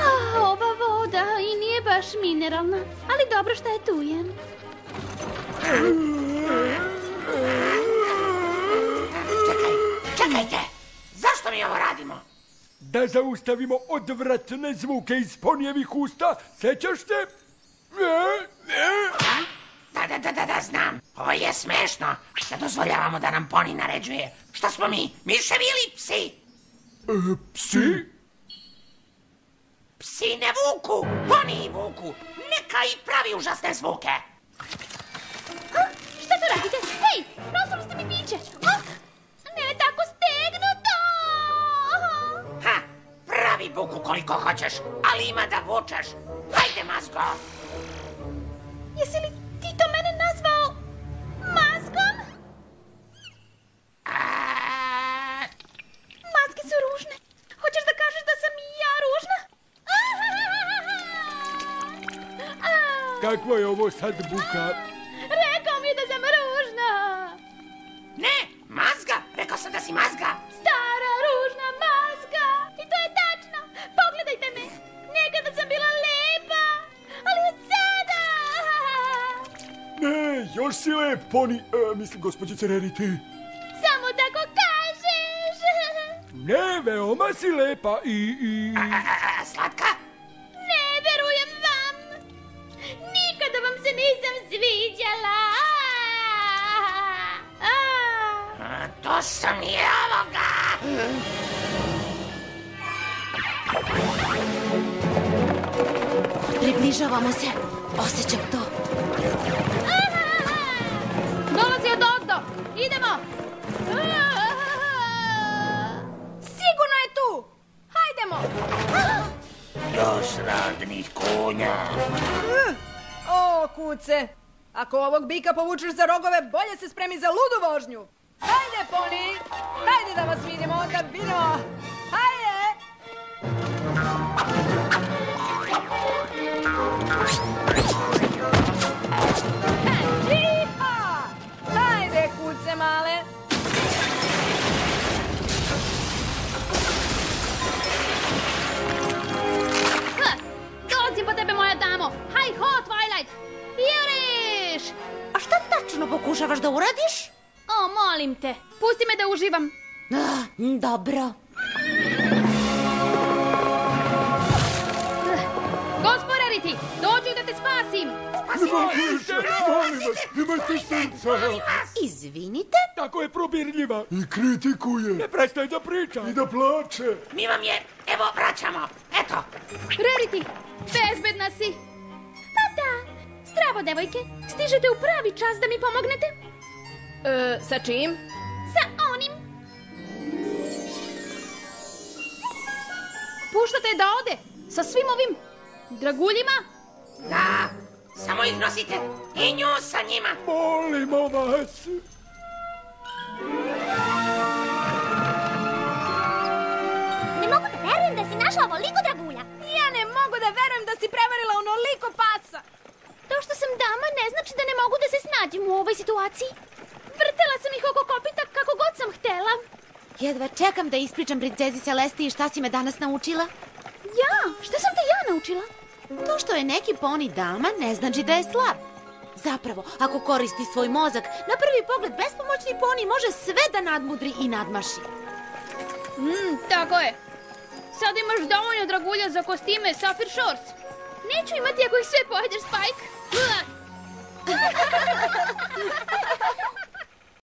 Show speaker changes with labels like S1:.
S1: A, ova voda i nije baš mineralna, ali dobro šta je tu je.
S2: Čekaj, čekajte! Zašto mi ovo radimo?
S3: Da zaustavimo odvratne zvuke iz ponijevih usta, sećaš se? E, e.
S2: Da, da, da, da, da, znam. Ovo je smešno. Da dozvoljavamo da nam poni naređuje. Što smo mi? Miševi ili psi?
S3: E, psi?
S2: Psi ne vuku, poni vuku. Neka i pravi užasne zvuke.
S1: A, šta to radite? Hej, nosili ste mi piće. Ah, ne tako stegnuto.
S2: Ha, pravi buku koliko hoćeš, ali ima da vučeš. Hajde, mazgo.
S1: Jesi li
S3: Kakva je ovo sad buka?
S1: Rekao mi je da sam ružna.
S2: ne, mazga. Rekao sam da si mazga.
S1: Stara ružna mazga. I to je tačno. Pogledajte me. Nekada sam bila lepa. Ali od sada...
S3: Ne, još si lep, poni, e, mislim, gospođice Rarity.
S1: Samo tako kažeš.
S3: Ne, veoma si lepa i, i...
S2: A, a, a, slatka? Sam i ovoga.
S4: Približavamo se. Osjećam to.
S1: Dolazi od ozdo. Idemo.
S5: Sigurno je tu! Hajdemo!
S2: Još radnih konja.
S5: O, kuce! Ako ovog bika povučeš za rogove, bolje se spremi za ludu vožnju! Hajde, poni! Hajde da vas vidimo, da vidimo! Hajde! He, iha! Hajde, kuce male!
S1: Dolazim po tebe, moja damo. Haj, ho, Twilight. Juriš.
S4: A šta tačno pokušavaš da uradiš?
S1: O, molim te. Pusti me da uživam.
S4: Ah, dobro.
S1: Gospod Rarity, dođu da te spasim.
S3: Imajte srca.
S4: Izvinite?
S3: Tako je probirljiva. I kritikuje. Ne prestaje da priča. I da plače.
S2: Mi vam je, evo, vraćamo. Eto,
S1: Rarity, bezbedna si. Pa da. Zdravo, devojke. Stižete u pravi čas da mi pomognete?
S5: E, sa čim?
S1: Sa onim. Puštate je da ode. Sa svim ovim draguljima.
S2: da, samo ih nosite. I nju sa njima.
S3: Molimo vas.
S1: Ne mogu da verujem da si našla ovoliko dragulja.
S5: Ja ne mogu da verujem da si prevarila onoliko pasa!
S1: To što sam dama ne znači da ne mogu da se snađem u ovoj situaciji. Vrtela sam ih oko kopita kako god sam htela.
S4: Jedva čekam da ispričam princezi Celestiji šta si me danas naučila.
S1: Ja? Šta sam te ja naučila?
S4: To što je neki poni dama ne znači da je slab. Zapravo, ako koristi svoj mozak, na prvi pogled bespomoćni poni može sve da nadmudri i nadmaši.
S1: Mm, tako je. Sad imaš dovoljno dragulja za kostime Sapphire Shores. Neću imati ako ih sve pojedeš, Spike.